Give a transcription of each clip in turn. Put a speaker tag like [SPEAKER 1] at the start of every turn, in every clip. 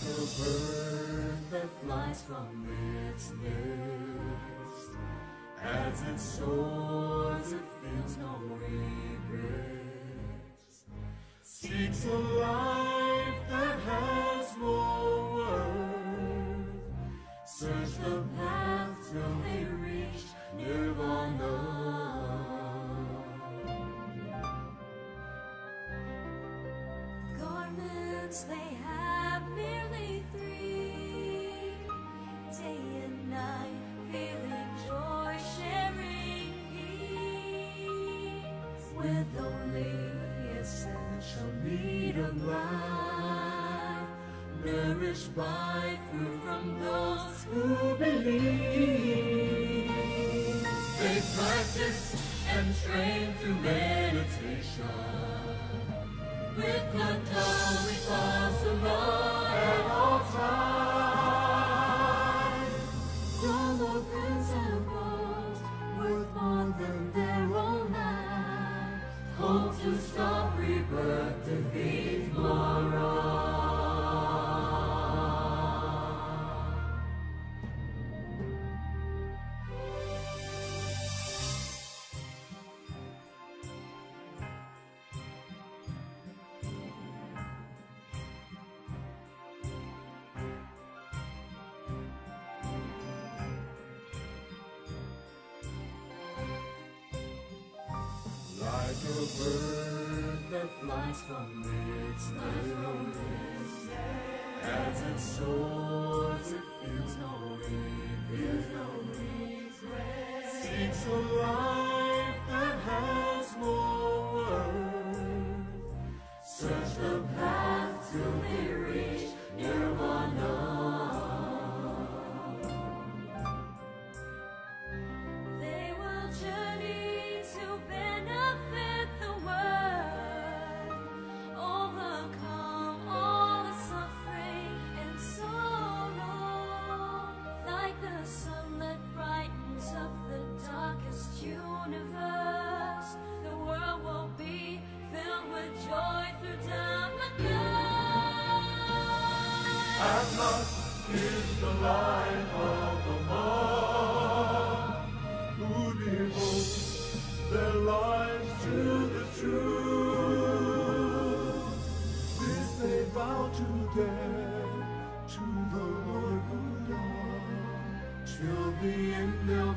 [SPEAKER 1] A bird that flies from its nest, as it soars, it feels no regrets. Seeks a life that has more worth. Search the path till they reach nirvana.
[SPEAKER 2] Garments they only essential need of life. Nourished by fruit from those who believe.
[SPEAKER 1] They practice and train through meditation. With the tongue possible at all Like a bird that flies from its nest, as it soars, it feels no regret. Seeks a life that has
[SPEAKER 2] to the
[SPEAKER 1] Lord Buddha. Till the end they'll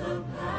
[SPEAKER 1] somehow.